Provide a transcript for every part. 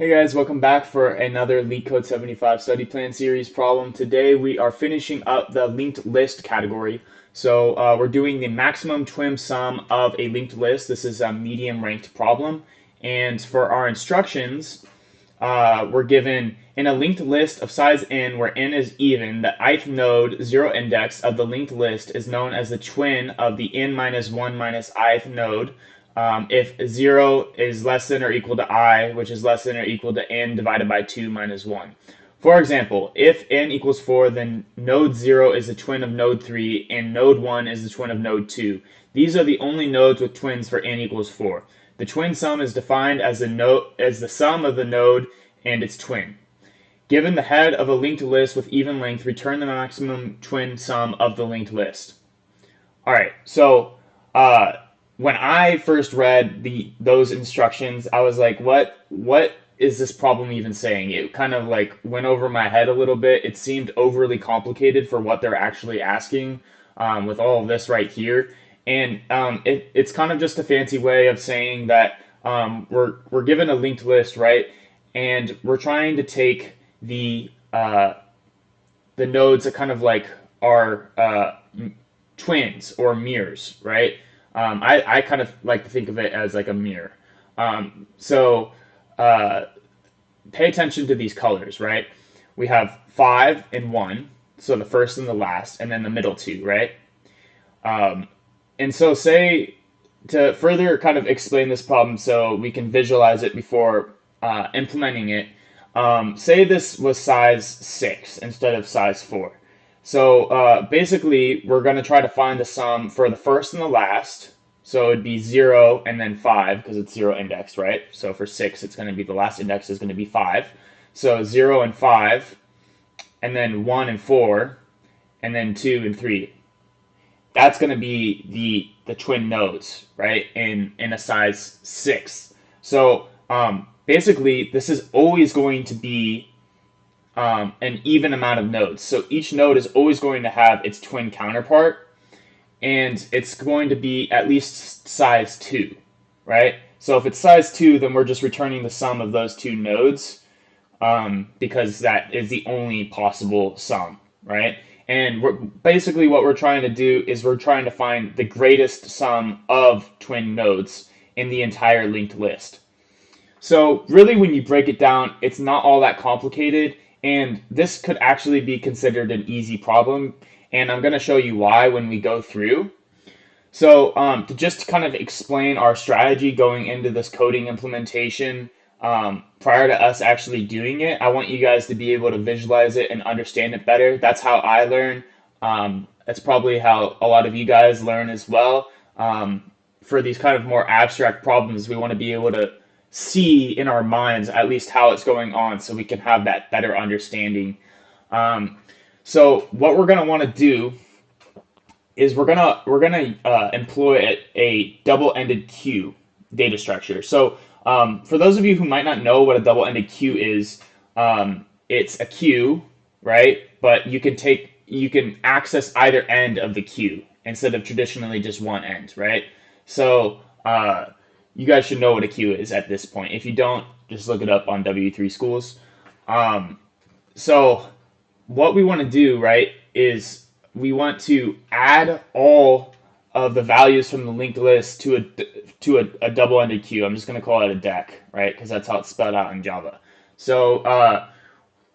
Hey guys, welcome back for another LeetCode 75 study plan series problem. Today we are finishing up the linked list category. So uh, we're doing the maximum twin sum of a linked list. This is a medium ranked problem. And for our instructions, uh, we're given in a linked list of size n where n is even, the ith node zero index of the linked list is known as the twin of the n minus 1 minus ith node um, if 0 is less than or equal to i, which is less than or equal to n divided by 2 minus 1. For example, if n equals 4, then node 0 is the twin of node 3, and node 1 is the twin of node 2. These are the only nodes with twins for n equals 4. The twin sum is defined as the, node, as the sum of the node and its twin. Given the head of a linked list with even length, return the maximum twin sum of the linked list. All right, so uh, when I first read the those instructions, I was like, what what is this problem even saying? It kind of like went over my head a little bit. It seemed overly complicated for what they're actually asking um, with all of this right here. And um, it, it's kind of just a fancy way of saying that um, we're, we're given a linked list, right? And we're trying to take the, uh, the nodes that kind of like are uh, twins or mirrors, right? Um, I, I kind of like to think of it as like a mirror. Um, so uh, pay attention to these colors, right? We have five and one, so the first and the last, and then the middle two, right? Um, and so say to further kind of explain this problem so we can visualize it before uh, implementing it, um, say this was size six instead of size four. So uh, basically, we're going to try to find the sum for the first and the last. So it'd be 0 and then 5 because it's 0 indexed, right? So for 6, it's going to be the last index is going to be 5. So 0 and 5, and then 1 and 4, and then 2 and 3. That's going to be the the twin nodes, right, in, in a size 6. So um, basically, this is always going to be um, an even amount of nodes. So each node is always going to have its twin counterpart, and it's going to be at least size 2, right? So if it's size 2, then we're just returning the sum of those two nodes um, because that is the only possible sum, right? And basically what we're trying to do is we're trying to find the greatest sum of twin nodes in the entire linked list. So really when you break it down, it's not all that complicated and this could actually be considered an easy problem, and I'm going to show you why when we go through. So um, to just kind of explain our strategy going into this coding implementation, um, prior to us actually doing it, I want you guys to be able to visualize it and understand it better. That's how I learn. Um, that's probably how a lot of you guys learn as well. Um, for these kind of more abstract problems, we want to be able to see in our minds at least how it's going on so we can have that better understanding. Um, so what we're going to want to do is we're gonna we're gonna uh, employ a, a double-ended queue data structure. So um, for those of you who might not know what a double-ended queue is, um, it's a queue, right? But you can take you can access either end of the queue instead of traditionally just one end, right? So uh, you guys should know what a queue is at this point. If you don't, just look it up on W3 Schools. Um, so what we want to do, right, is we want to add all of the values from the linked list to a to a, a double-ended queue. I'm just going to call it a deck, right, because that's how it's spelled out in Java. So uh,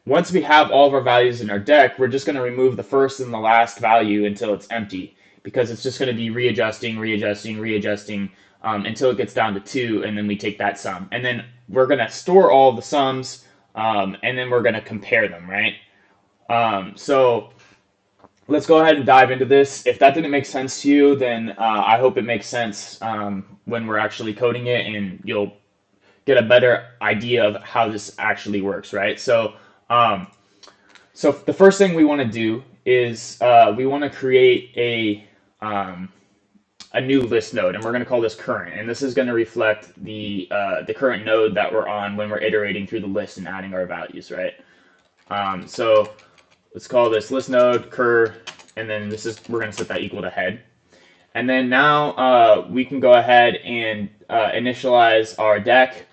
once we have all of our values in our deck, we're just going to remove the first and the last value until it's empty, because it's just going to be readjusting, readjusting, readjusting um, until it gets down to two, and then we take that sum. And then we're going to store all the sums, um, and then we're going to compare them, right? Um, so let's go ahead and dive into this. If that didn't make sense to you, then uh, I hope it makes sense um, when we're actually coding it, and you'll get a better idea of how this actually works, right? So, um, so the first thing we want to do is uh, we want to create a um, a new list node, and we're going to call this current. And this is going to reflect the uh, the current node that we're on when we're iterating through the list and adding our values, right? Um, so let's call this list node cur, and then this is we're going to set that equal to head. And then now uh, we can go ahead and uh, initialize our deck.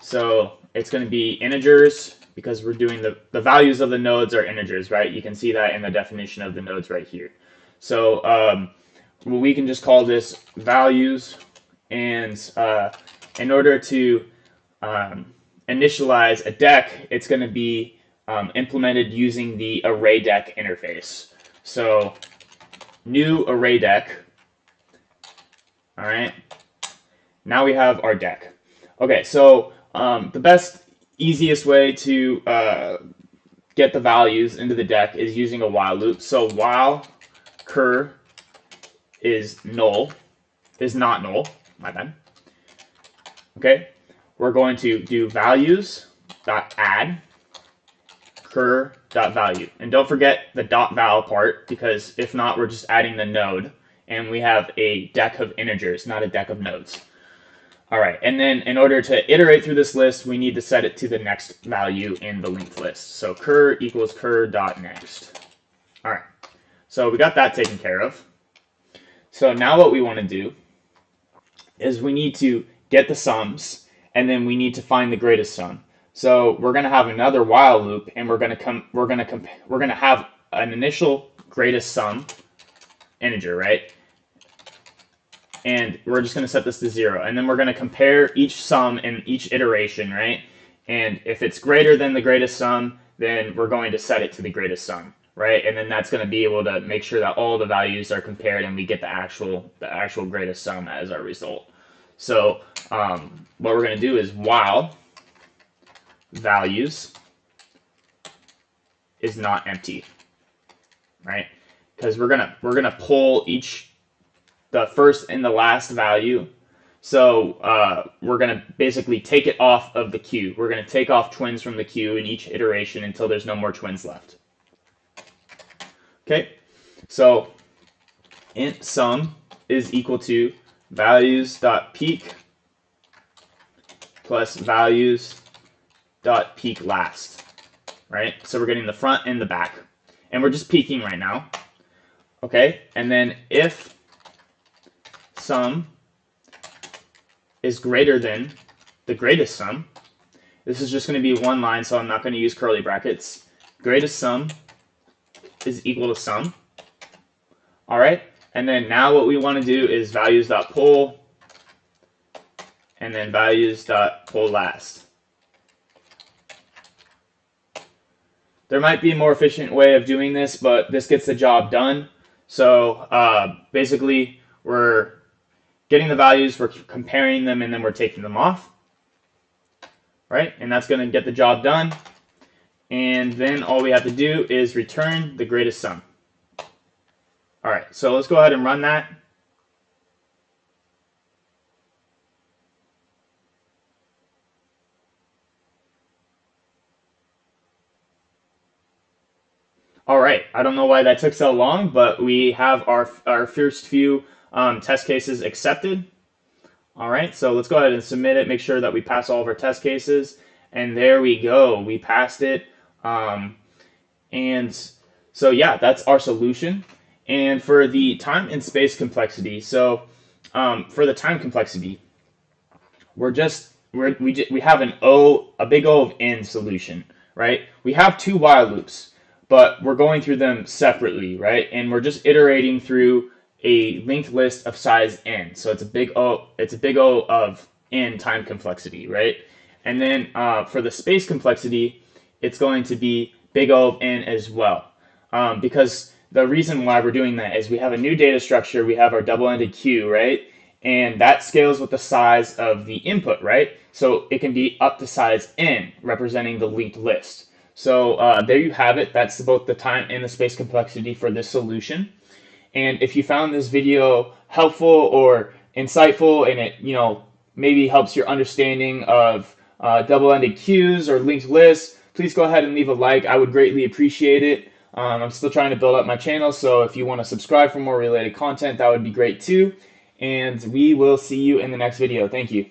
So it's going to be integers because we're doing the, the values of the nodes are integers, right? You can see that in the definition of the nodes right here. So um, we can just call this values and uh, in order to um, initialize a deck, it's going to be um, implemented using the ArrayDeque interface. So new ArrayDeque. All right. Now we have our deck. Okay, so um, the best, easiest way to uh, get the values into the deck is using a while loop. So while cur is null, is not null, my bad. Okay, we're going to do values dot add cur dot value, and don't forget the dot val part because if not, we're just adding the node, and we have a deck of integers, not a deck of nodes. All right, and then in order to iterate through this list, we need to set it to the next value in the linked list. So cur equals cur dot next. All right, so we got that taken care of. So now what we want to do is we need to get the sums, and then we need to find the greatest sum. So we're going to have another while loop, and we're going to come, we're going to we're going to have an initial greatest sum integer, right? And we're just going to set this to zero, and then we're going to compare each sum in each iteration, right? And if it's greater than the greatest sum, then we're going to set it to the greatest sum, right? And then that's going to be able to make sure that all the values are compared, and we get the actual the actual greatest sum as our result. So um, what we're going to do is while values is not empty, right? Because we're gonna we're gonna pull each the first and the last value. So uh, we're gonna basically take it off of the queue. We're gonna take off twins from the queue in each iteration until there's no more twins left. Okay, so int sum is equal to values dot peek plus values dot peek last, right? So we're getting the front and the back, and we're just peeking right now, okay? And then if sum is greater than the greatest sum, this is just going to be one line, so I'm not going to use curly brackets. Greatest sum is equal to sum. All right, and then now what we want to do is values.pull and then values.pull last. There might be a more efficient way of doing this, but this gets the job done. So uh, basically, we're getting the values, we're comparing them, and then we're taking them off. Right? And that's going to get the job done. And then all we have to do is return the greatest sum. All right, so let's go ahead and run that. All right, I don't know why that took so long, but we have our, our first few um, test cases accepted. All right, so let's go ahead and submit it, make sure that we pass all of our test cases. And there we go, we passed it. Um, and so yeah, that's our solution. And for the time and space complexity, so um, for the time complexity, we're just we're, we we have an O a big O of n solution, right? We have two while loops, but we're going through them separately, right? And we're just iterating through a linked list of size n. So it's a big O it's a big O of n time complexity, right? And then uh, for the space complexity, it's going to be big O n as well, um, because the reason why we're doing that is we have a new data structure, we have our double-ended queue, right? And that scales with the size of the input, right? So it can be up to size n, representing the linked list. So uh, there you have it. That's both the time and the space complexity for this solution. And if you found this video helpful or insightful and it, you know, maybe helps your understanding of uh, double-ended queues or linked lists, please go ahead and leave a like. I would greatly appreciate it. Um, I'm still trying to build up my channel, so if you want to subscribe for more related content, that would be great too. And we will see you in the next video. Thank you.